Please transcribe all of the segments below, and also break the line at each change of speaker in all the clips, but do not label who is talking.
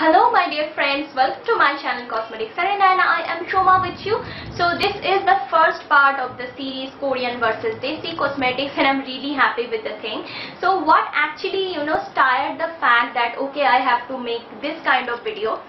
Hello my dear friends, welcome to my channel Cosmetics Arena and I am Soma with you. So this is the first part of the series Korean versus Desi Cosmetics and I'm really happy with the thing. So what actually you know started the fact that okay I have to make this kind of video.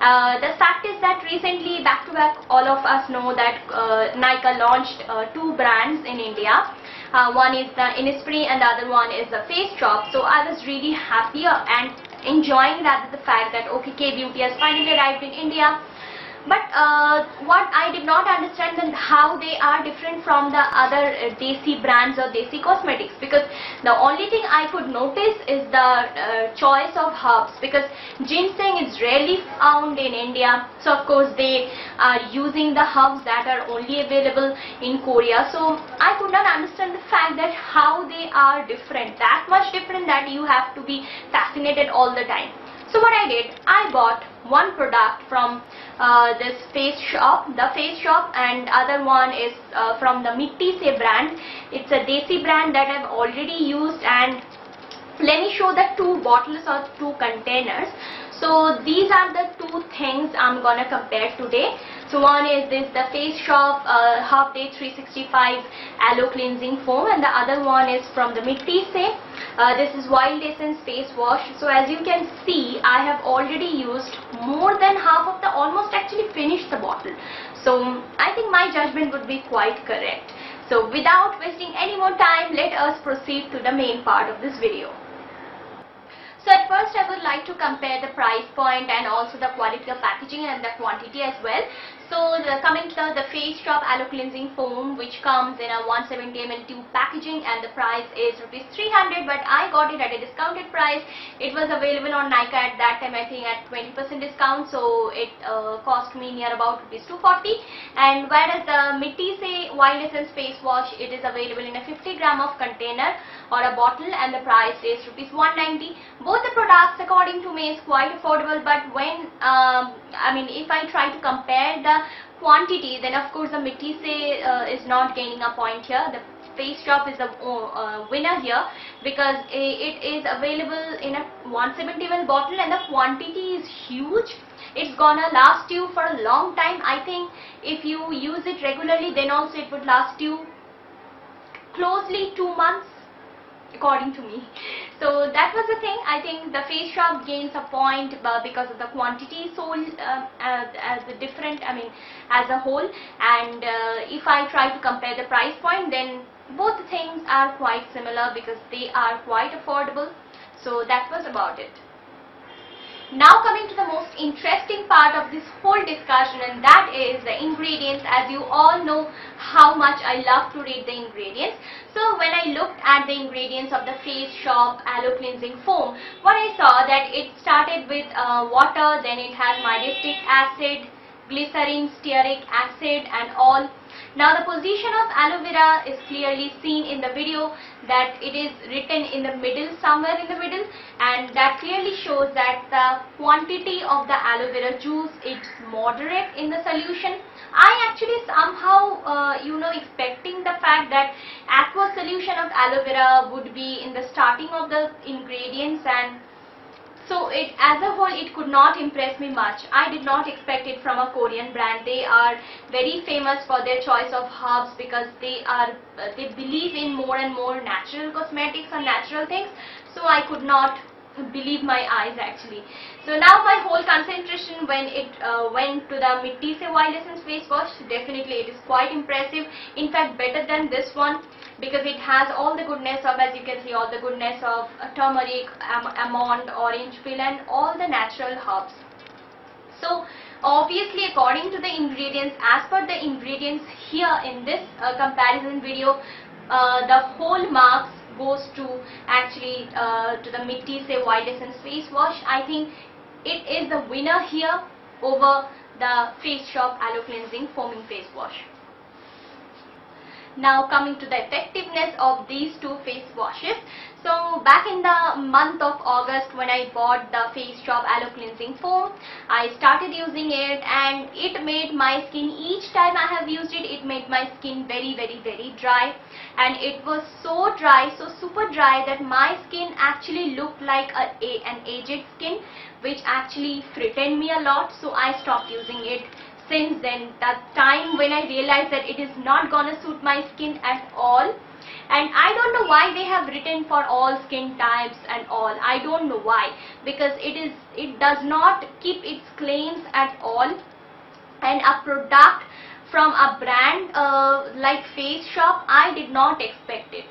Uh, the fact is that recently back to back all of us know that uh, Nykaa launched uh, two brands in India. Uh, one is the Innisfree and the other one is the Face Shop. So I was really happy and enjoying rather the fact that okay K-Beauty has finally arrived in India. But uh, what I did not understand then how they are different from the other uh, Desi brands or Desi cosmetics. Because the only thing I could notice is the uh, choice of herbs because ginseng is rarely found in India. So of course they are using the herbs that are only available in Korea. So I could not understand the fact that how they are different. That much different that you have to be fascinated all the time so what I did I bought one product from uh, this face shop the face shop and other one is uh, from the Mitti Se brand. It's a Desi brand that I've already used and let me show the two bottles or two containers. So these are the two things I'm gonna compare today so one is this the face shop uh, Herbday 365 aloe cleansing foam and the other one is from the Mitti uh, this is Wild Essence face wash. So as you can see, I have already used more than half of the, almost actually finished the bottle. So I think my judgment would be quite correct. So without wasting any more time, let us proceed to the main part of this video. So at first I would like to compare the price point and also the quality of packaging and the quantity as well. So the, coming to the Face Shop Aloe Cleansing Foam which comes in a 170 ml tube packaging and the price is rupees 300 but I got it at a discounted price. It was available on Nykaa at that time I think at 20% discount so it uh, cost me near about rupees 240 and whereas the Mitti Se Wild Essence Face Wash it is available in a 50 gram of container or a bottle and the price is rupees 190. Both the products according to me is quite affordable but when um, I mean if I try to compare the quantity then of course the Mitti uh, is not gaining a point here. The face shop is the uh, winner here because it is available in a 170 ml bottle and the quantity is huge it's gonna last you for a long time I think if you use it regularly then also it would last you closely two months according to me. So that was the thing. I think the face shop gains a point uh, because of the quantity sold uh, as, as a different, I mean, as a whole. And uh, if I try to compare the price point, then both things are quite similar because they are quite affordable. So that was about it. Now coming to the most interesting part of this whole discussion and that is the ingredients as you all know how much I love to read the ingredients. Looked at the ingredients of the Face Shop Aloe Cleansing Foam, what I saw that it started with uh, water, then it has myristic acid, glycerin, stearic acid and all now the position of aloe vera is clearly seen in the video that it is written in the middle somewhere in the middle and that clearly shows that the quantity of the aloe vera juice is moderate in the solution. I actually somehow uh, you know expecting the fact that aqua solution of aloe vera would be in the starting of the ingredients and so it as a whole it could not impress me much. I did not expect it from a Korean brand. They are very famous for their choice of herbs because they are they believe in more and more natural cosmetics and natural things. So I could not believe my eyes actually. So now my whole concentration when it uh, went to the Mitti Se Essence face wash, definitely it is quite impressive. In fact better than this one because it has all the goodness of as you can see all the goodness of uh, turmeric, am almond, orange peel and all the natural herbs. So obviously according to the ingredients as per the ingredients here in this uh, comparison video uh, the whole marks goes to actually uh, to the Mitti Se Wild Essence face wash. I think it is the winner here over the Face Shop Aloe Cleansing Foaming Face Wash. Now coming to the effectiveness of these two face washes. So back in the month of August when I bought the Face Shop Aloe Cleansing Foam, I started using it and it made my skin, each time I have used it, it made my skin very very very dry. And it was so dry, so super dry that my skin actually looked like a, a an aged skin which actually threatened me a lot. So I stopped using it since then that time when I realized that it is not gonna suit my skin at all. And I don't know why they have written for all skin types and all. I don't know why. Because it is it does not keep its claims at all. And a product from a brand uh, like Face Shop I did not expect it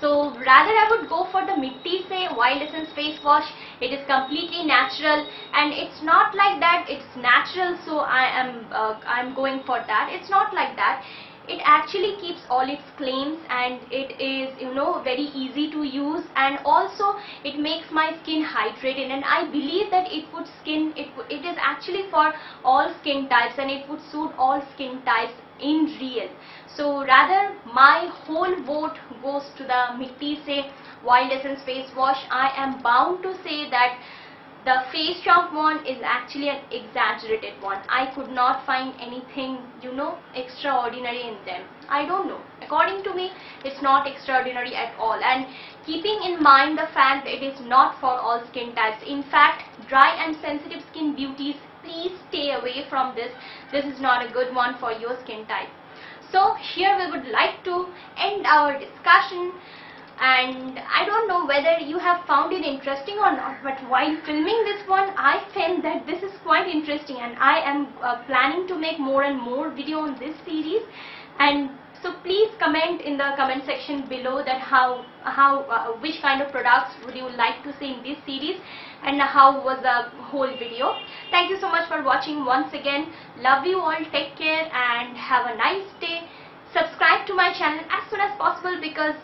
so rather I would go for the Mitti Se Wild Essence face wash. It is completely natural and it's not like that. It's natural so I am uh, I'm going for that. It's not like that. It actually keeps all its claims and it is you know very easy to use. And also it makes my skin hydrated. And I believe that it would skin it, it is actually for all skin types and it would suit all skin types in real so rather my whole vote goes to the Mitti Se Wild Essence face wash I am bound to say that the face shop one is actually an exaggerated one. I could not find anything, you know, extraordinary in them. I don't know. According to me, it's not extraordinary at all. And keeping in mind the fact that it is not for all skin types. In fact, dry and sensitive skin beauties, please stay away from this. This is not a good one for your skin type. So here we would like to end our discussion. And I don't know whether you have found it interesting or not but while filming this one I felt that this is quite interesting and I am uh, planning to make more and more video on this series. And so please comment in the comment section below that how how uh, which kind of products would you like to see in this series and how was the whole video. Thank you so much for watching once again. Love you all. Take care and have a nice day subscribe to my channel as soon as possible because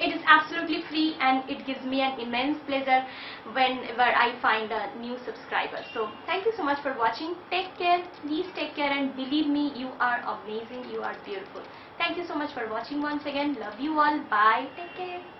it is absolutely free and it gives me an immense pleasure whenever I find a new subscriber. So thank you so much for watching. Take care. Please take care and believe me you are amazing. You are beautiful. Thank you so much for watching once again. Love you all. Bye. Take care.